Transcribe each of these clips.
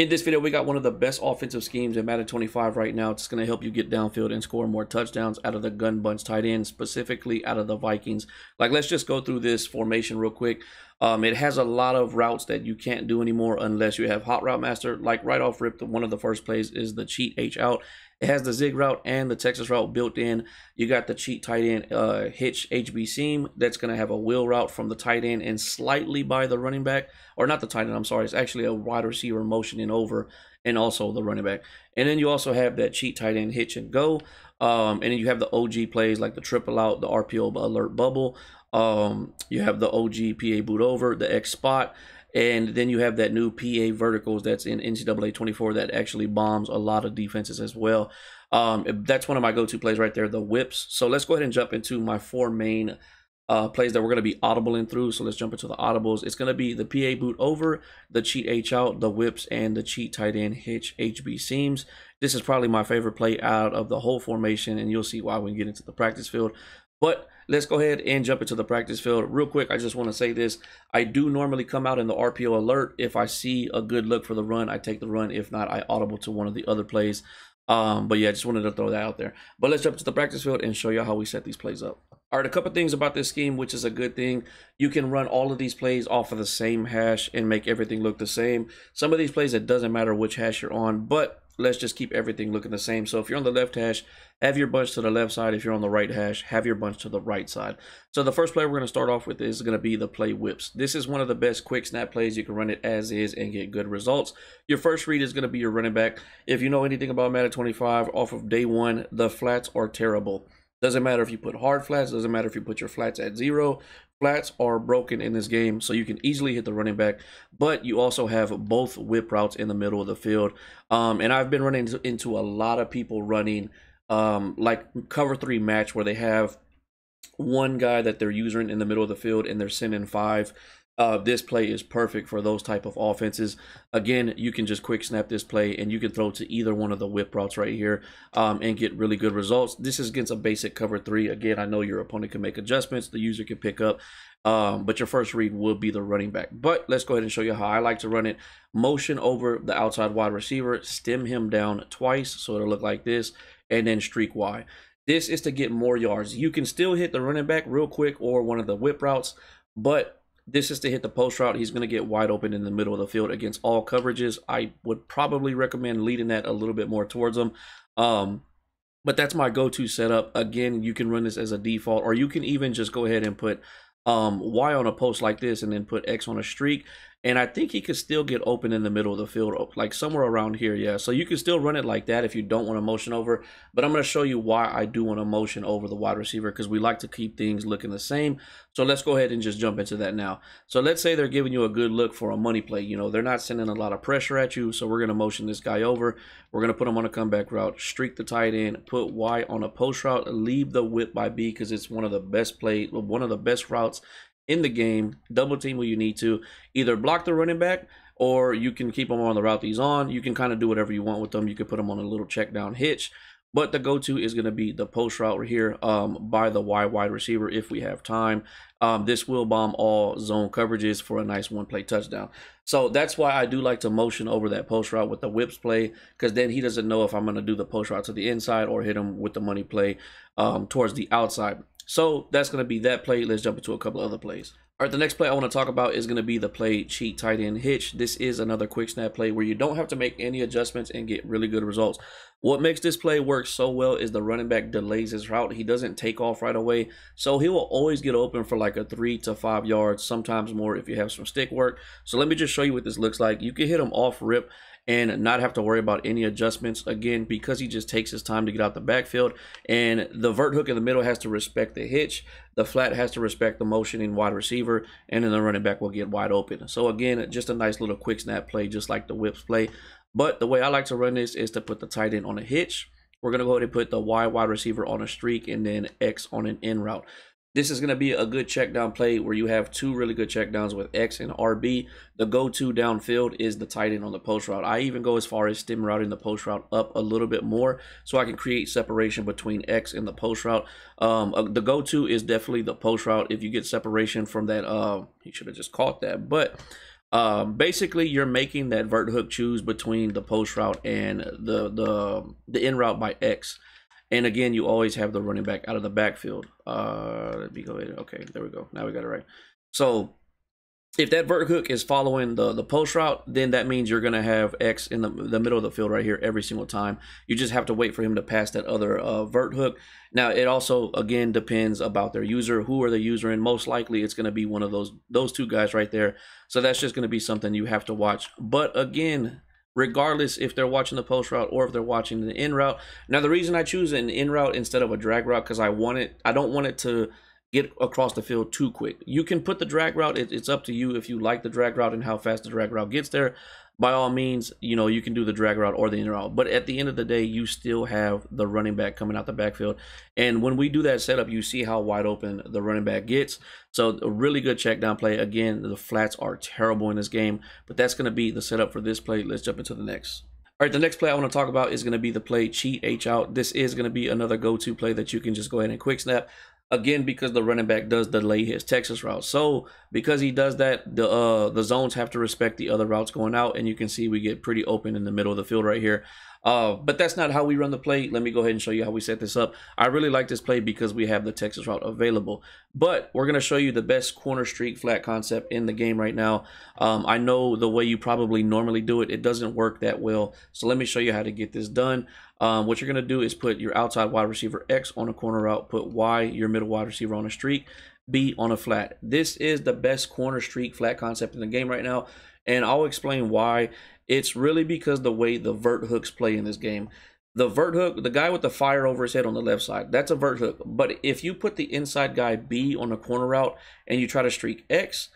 In this video, we got one of the best offensive schemes in Madden 25 right now. It's going to help you get downfield and score more touchdowns out of the gun bunch tight end, specifically out of the Vikings. Like, let's just go through this formation real quick. Um, it has a lot of routes that you can't do anymore unless you have Hot Route Master. Like right off rip, one of the first plays is the cheat H out. It has the zig route and the Texas route built in. You got the cheat tight end uh, hitch HB seam that's going to have a wheel route from the tight end and slightly by the running back, or not the tight end. I'm sorry, it's actually a wide receiver motioning over and also the running back. And then you also have that cheat tight end hitch and go. Um, and then you have the OG plays like the triple out, the RPO alert bubble. Um, you have the OG PA boot over, the X spot, and then you have that new PA verticals that's in NCAA 24 that actually bombs a lot of defenses as well. Um, that's one of my go-to plays right there, the whips. So let's go ahead and jump into my four main uh, plays that we're going to be audible in through. So let's jump into the audibles. It's going to be the PA boot over, the cheat H out, the whips, and the cheat tight end hitch HB seams. This is probably my favorite play out of the whole formation, and you'll see why when we get into the practice field. But let's go ahead and jump into the practice field real quick. I just want to say this. I do normally come out in the RPO alert. If I see a good look for the run, I take the run. If not, I audible to one of the other plays. Um, but yeah, I just wanted to throw that out there. But let's jump to the practice field and show you how we set these plays up. All right, a couple things about this scheme, which is a good thing. You can run all of these plays off of the same hash and make everything look the same. Some of these plays, it doesn't matter which hash you're on, but let's just keep everything looking the same. So if you're on the left hash, have your bunch to the left side. If you're on the right hash, have your bunch to the right side. So the first play we're going to start off with is going to be the play whips. This is one of the best quick snap plays. You can run it as is and get good results. Your first read is going to be your running back. If you know anything about Madden 25, off of day one, the flats are terrible. Doesn't matter if you put hard flats, doesn't matter if you put your flats at zero. Flats are broken in this game, so you can easily hit the running back, but you also have both whip routes in the middle of the field. Um, and I've been running into, a lot of people running um, like cover three match where they have one guy that they're using in the middle of the field and they're sending five. Uh, this play is perfect for those type of offenses. Again, you can just quick snap this play and you can throw to either one of the whip routes right here um, and get really good results. This is against a basic cover three. Again, I know your opponent can make adjustments. The user can pick up, um, but your first read will be the running back. But let's go ahead and show you how I like to run it. Motion over the outside wide receiver, stem him down twice. So it'll look like this and then streak Y. This is to get more yards. You can still hit the running back real quick or one of the whip routes, but this is to hit the post route. He's going to get wide open in the middle of the field against all coverages. I would probably recommend leading that a little bit more towards him. Um, but that's my go-to setup. Again, you can run this as a default, or you can even just go ahead and put um, Y on a post like this and then put X on a streak. And I think he could still get open in the middle of the field, like somewhere around here. Yeah, so you can still run it like that if you don't want to motion over. But I'm going to show you why I do want to motion over the wide receiver because we like to keep things looking the same. So let's go ahead and just jump into that now. So let's say they're giving you a good look for a money play. You know, they're not sending a lot of pressure at you. So we're going to motion this guy over. We're going to put him on a comeback route, streak the tight end, put Y on a post route, leave the whip by B because it's one of the best play, one of the best routes in the game, double team where you need to. Either block the running back or you can keep him on the route he's on. You can kind of do whatever you want with them. You can put him on a little check down hitch. But the go-to is going to be the post route here um, by the Y wide receiver if we have time. Um, this will bomb all zone coverages for a nice one-play touchdown. So that's why I do like to motion over that post route with the whips play because then he doesn't know if I'm going to do the post route to the inside or hit him with the money play um, towards the outside. So that's going to be that play. Let's jump into a couple other plays. All right, the next play I want to talk about is going to be the play cheat tight end hitch. This is another quick snap play where you don't have to make any adjustments and get really good results. What makes this play work so well is the running back delays his route. He doesn't take off right away, so he will always get open for like a three to five yards, sometimes more if you have some stick work. So let me just show you what this looks like. You can hit him off rip and not have to worry about any adjustments again because he just takes his time to get out the backfield. And the vert hook in the middle has to respect the hitch. The flat has to respect the motion in wide receiver and then the running back will get wide open. So again just a nice little quick snap play just like the whips play. But the way I like to run this is to put the tight end on a hitch. We're going to go ahead and put the Y wide receiver on a streak and then X on an in route this is going to be a good check down play where you have two really good check downs with X and RB. The go-to downfield is the tight end on the post route. I even go as far as stem routing the post route up a little bit more so I can create separation between X and the post route. Um, uh, the go-to is definitely the post route. If you get separation from that, uh, he should have just caught that. But Um, basically, you're making that vert hook choose between the post route and the the the in route by X. And again, you always have the running back out of the backfield. Uh, let me go ahead. Okay, there we go. Now we got it right. So if that vert hook is following the, the post route, then that means you're going to have X in the, the middle of the field right here every single time. You just have to wait for him to pass that other uh, vert hook. Now, it also, again, depends about their user. Who are the user in? Most likely, it's going to be one of those those two guys right there. So that's just going to be something you have to watch. But again, regardless if they're watching the post route or if they're watching the in route. Now, the reason I choose an in route instead of a drag route because I want it, I don't want it to get across the field too quick. You can put the drag route. It, it's up to you if you like the drag route and how fast the drag route gets there. By all means, you know, you can do the drag route or the in route. But at the end of the day, you still have the running back coming out the backfield. And when we do that setup, you see how wide open the running back gets. So a really good check down play. Again, the flats are terrible in this game, but that's going to be the setup for this play. Let's jump into the next. All right, the next play I want to talk about is going to be the play cheat H out. This is going to be another go-to play that you can just go ahead and quick snap again because the running back does delay his Texas route. So because he does that, the uh, the zones have to respect the other routes going out, and you can see we get pretty open in the middle of the field right here. Uh, but that's not how we run the play. Let me go ahead and show you how we set this up. I really like this play because we have the Texas route available. But we're going to show you the best corner streak flat concept in the game right now. Um, I know the way you probably normally do it, it doesn't work that well. So let me show you how to get this done. Um, what you're going to do is put your outside wide receiver X on a corner route, put Y, your middle wide receiver on a streak, B on a flat. This is the best corner streak flat concept in the game right now. And I'll explain why. It's really because the way the vert hooks play in this game. The vert hook, the guy with the fire over his head on the left side, that's a vert hook. But if you put the inside guy B on the corner route and you try to streak X,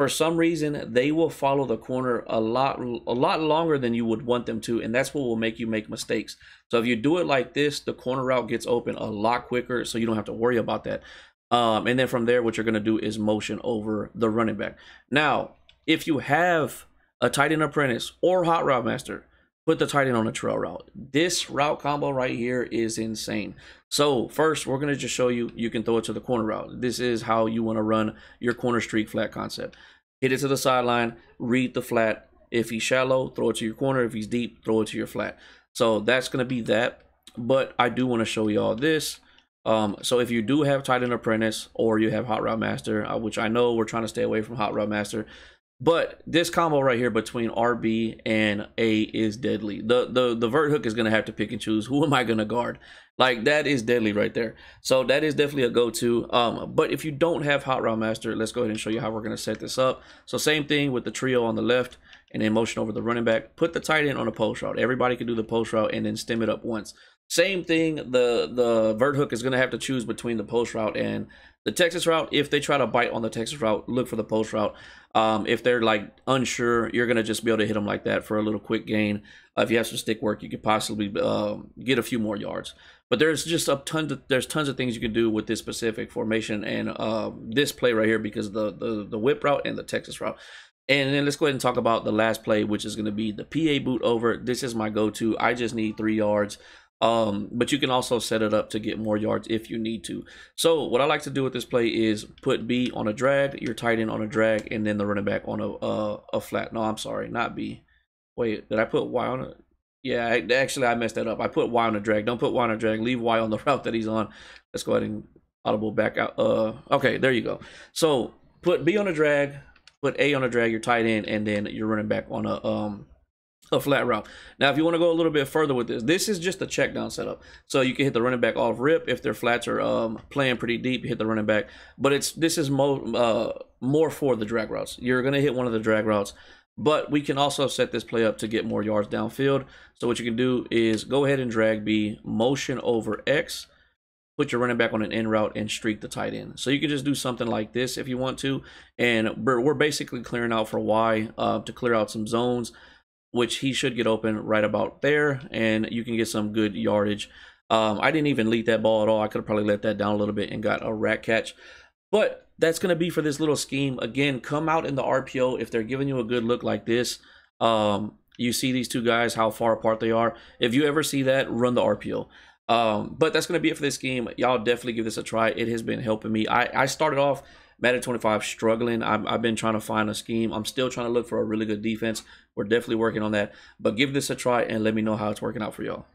for some reason they will follow the corner a lot a lot longer than you would want them to and that's what will make you make mistakes so if you do it like this the corner route gets open a lot quicker so you don't have to worry about that um, and then from there what you're going to do is motion over the running back now if you have a Titan apprentice or hot route master put the Titan on a trail route this route combo right here is insane so first we're going to just show you you can throw it to the corner route this is how you want to run your corner streak flat concept hit it to the sideline, read the flat. If he's shallow, throw it to your corner. If he's deep, throw it to your flat. So that's going to be that. But I do want to show y'all this. Um, so if you do have Titan apprentice or you have hot route master, uh, which I know we're trying to stay away from hot route master, but this combo right here between RB and A is deadly. The the the vert hook is gonna have to pick and choose. Who am I gonna guard? Like that is deadly right there. So that is definitely a go-to. Um, but if you don't have Hot Route Master, let's go ahead and show you how we're gonna set this up. So same thing with the trio on the left and then motion over the running back. Put the tight end on a post route. Everybody can do the post route and then stem it up once. Same thing, the the vert hook is gonna have to choose between the post route and the Texas route. If they try to bite on the Texas route, look for the post route. Um, if they're like unsure, you're gonna just be able to hit them like that for a little quick gain. Uh, if you have some stick work, you could possibly uh, get a few more yards. But there's just a ton of there's tons of things you can do with this specific formation and uh, this play right here because the, the the whip route and the Texas route. And then let's go ahead and talk about the last play, which is going to be the PA boot over. This is my go-to. I just need three yards. Um, but you can also set it up to get more yards if you need to. So what I like to do with this play is put B on a drag, your tight end on a drag, and then the running back on a uh, a flat. No, I'm sorry, not B. Wait, did I put Y on it? Yeah, I, actually I messed that up. I put Y on a drag. Don't put Y on a drag. Leave Y on the route that he's on. Let's go ahead and audible back out. Uh, okay, there you go. So put B on a drag, put A on a drag, your tight end, and then you're running back on a um a flat route. Now, if you want to go a little bit further with this, this is just a check down setup. So you can hit the running back off rip if their flats are um, playing pretty deep. Hit the running back, but it's this is more uh, more for the drag routes. You're gonna hit one of the drag routes, but we can also set this play up to get more yards downfield. So what you can do is go ahead and drag B, motion over X, put your running back on an in route and streak the tight end. So you can just do something like this if you want to. And we're, we're basically clearing out for Y uh, to clear out some zones which he should get open right about there, and you can get some good yardage. Um, I didn't even lead that ball at all. I could have probably let that down a little bit and got a rat catch. But that's going to be for this little scheme. Again, come out in the RPO if they're giving you a good look like this. Um, you see these two guys, how far apart they are. If you ever see that, run the RPO. Um, but that's going to be it for this game. Y'all definitely give this a try. It has been helping me. I, I started off Madden 25 struggling. I've, I've been trying to find a scheme. I'm still trying to look for a really good defense. We're definitely working on that. But give this a try and let me know how it's working out for y'all.